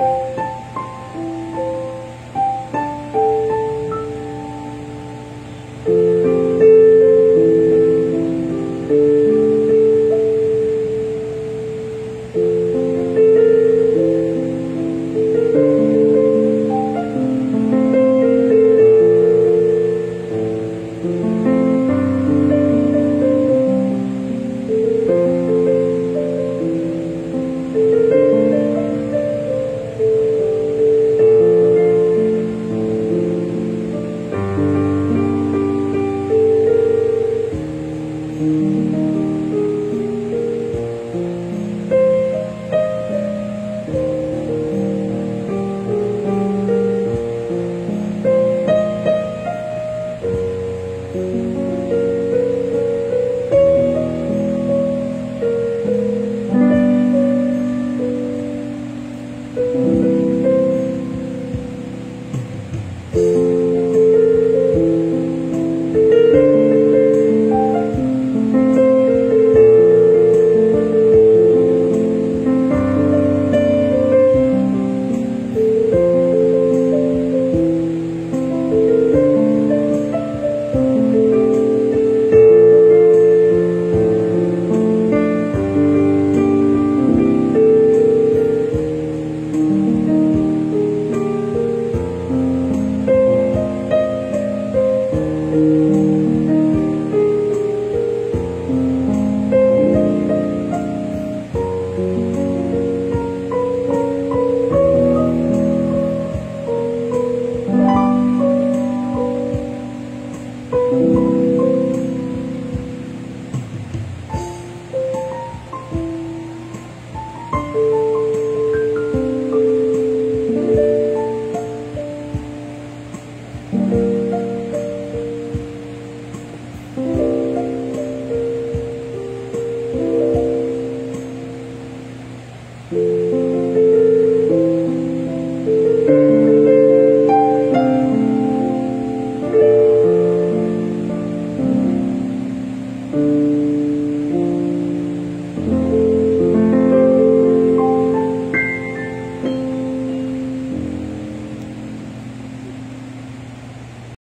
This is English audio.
Bye.